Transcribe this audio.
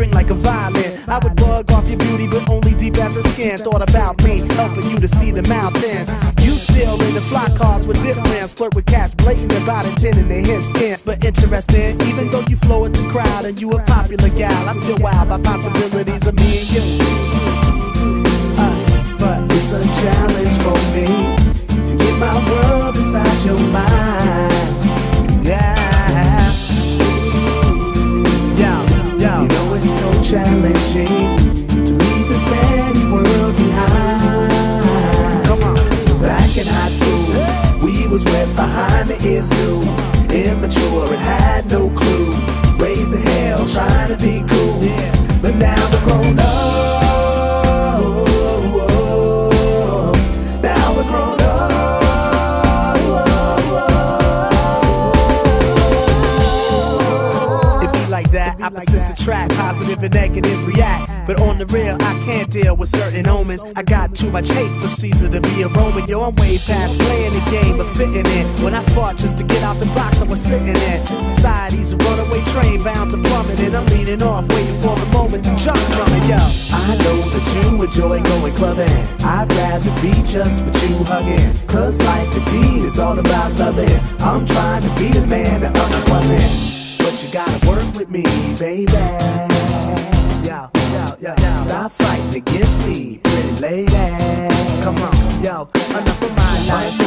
string like a violin. I would bug off your beauty, but only deep as a skin. Thought about me, helping you to see the mountains. You still in the fly cars with dip rims, flirt with cats blatant about intending to hit skins. But interesting, even though you flow with the crowd and you a popular gal, I still wow by possibilities of me and you. Us, but it's a challenge for me to get my world inside your mind. Was wet behind the ears new, immature and had no clue. Raising hell, trying to be cool, but now we're grown up. Now we're grown up. It be like that. Opposites attract, positive and negative react. But on the real, I can't deal with certain omens. I got too much hate for Caesar to be a Roman. Yo, I'm way past playing the game of fitting in. When I fought just to get out the box I was sitting in. Society's a runaway train bound to plummet, and I'm leaning off, waiting for the moment to jump from it. Yo, I know that you enjoy going clubbing. I'd rather be just with you hugging. Cause life indeed is all about loving. I'm trying to be the man that others wasn't. But you gotta work with me, baby yo. Stop fighting against me, pretty lady. Come on, yo, enough of my life.